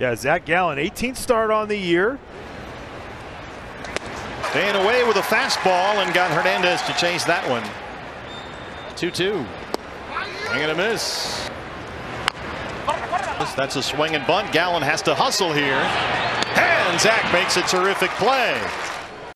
Yeah, Zac Gallen, 18th start on the year. Staying away with a fastball and got Hernandez to chase that one. 2 2. Swing and a miss. That's a swing and bunt. Gallen has to hustle here. And Zac makes a terrific play.